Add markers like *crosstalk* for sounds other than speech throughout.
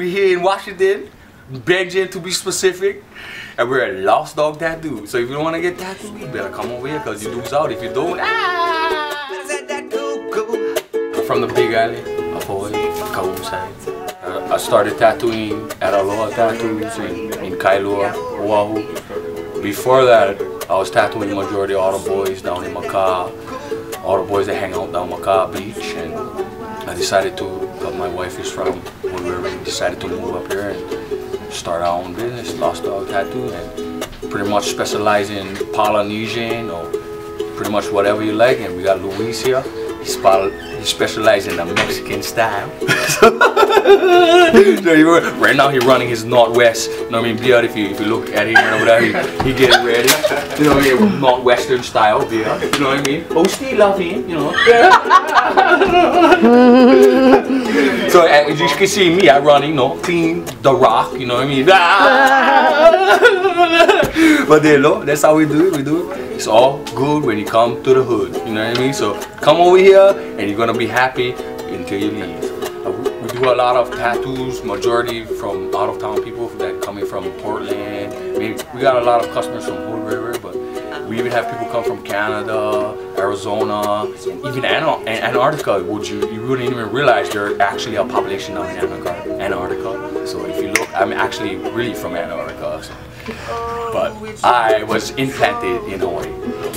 We here in Washington, Benjamin to be specific, and we're a Lost Dog Tattoo. So if you don't want to get tattooed, you better come over here because you lose out if you don't. Ah! I said that cocoa. I'm from the Big Island, Ahoy, Kausai. Uh, I started tattooing at Aloha Tattoos in, in Kailua, Oahu. Before that, I was tattooing majority all the boys down in Maka, all the boys that hang out down Maka Beach, and I decided to, because my wife is from Hood River, we decided to move up here and start our own business, Lost Dog Tattoo, and pretty much specialize in Polynesian or pretty much whatever you like. And we got Luis here. He, he specializes in the Mexican style. *laughs* right now he's running his Northwest. You know what I mean? Beard, if you if you look at him over there, he, he getting ready. You know what I mean? Northwestern style beard. You know what I mean? Oh, still love him. You know. *laughs* so as you can see me, I run, you know, clean the rock. You know what I mean? *laughs* but then look, that's how we do it. We do it. It's all good when you come to the hood. You know what I mean? So come over here and you're gonna be happy until you leave. Uh, we- do a lot of tattoos, majority from out of town people that coming from Portland. Maybe we got a lot of customers from Hood River, but we even have people come from Canada, Arizona, even Antar- An- Antarctica. Would you you wouldn't even realize there's actually a population of Antarctica. Antarctica. So if you look, I'm actually really from Antarctica. So. But I was implanted in Hawaii.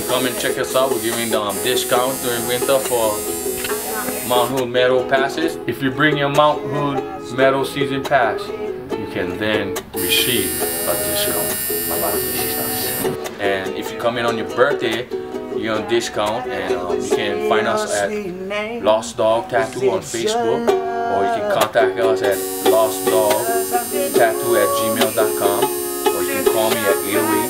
Come and check us out. We're giving um, discount during winter for Mount Hood Meadow passes. If you bring your Mount Hood Meadow season pass, you can then receive a discount. And if you come in on your birthday, you're on discount and um, you can find us at Lost Dog Tattoo on Facebook or you can contact us at lostdogtattoo at gmail.com or you can call me at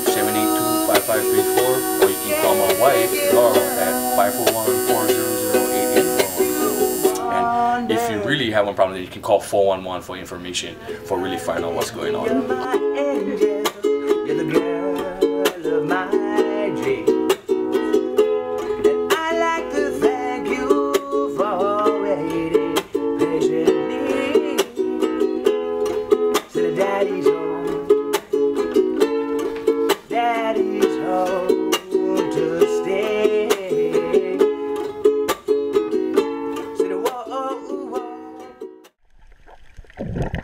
808-782-5534 or you can call my wife, Laura, at 541-400-8841. And if you really have a problem, then you can call 411 for information for really find out what's going on. Daddy's home, daddy's home to stay. Said, whoa, oh, whoa.